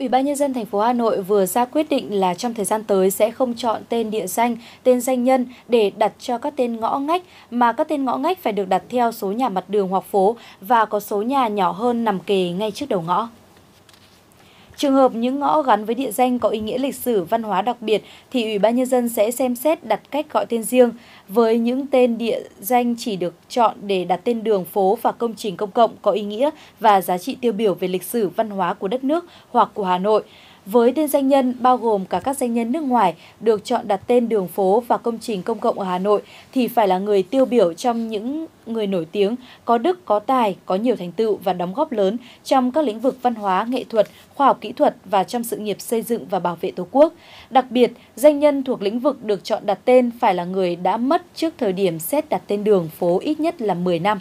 Ủy ban nhân dân thành phố Hà Nội vừa ra quyết định là trong thời gian tới sẽ không chọn tên địa danh, tên danh nhân để đặt cho các tên ngõ ngách mà các tên ngõ ngách phải được đặt theo số nhà mặt đường hoặc phố và có số nhà nhỏ hơn nằm kề ngay trước đầu ngõ. Trường hợp những ngõ gắn với địa danh có ý nghĩa lịch sử, văn hóa đặc biệt thì Ủy ban nhân dân sẽ xem xét đặt cách gọi tên riêng với những tên địa danh chỉ được chọn để đặt tên đường phố và công trình công cộng có ý nghĩa và giá trị tiêu biểu về lịch sử, văn hóa của đất nước hoặc của Hà Nội với tên danh nhân bao gồm cả các danh nhân nước ngoài được chọn đặt tên đường phố và công trình công cộng ở Hà Nội thì phải là người tiêu biểu trong những người nổi tiếng, có đức, có tài, có nhiều thành tựu và đóng góp lớn trong các lĩnh vực văn hóa, nghệ thuật, khoa học kỹ thuật và trong sự nghiệp xây dựng và bảo vệ Tổ quốc. Đặc biệt, danh nhân thuộc lĩnh vực được chọn đặt tên phải là người đã mất trước thời điểm xét đặt tên đường phố ít nhất là 10 năm.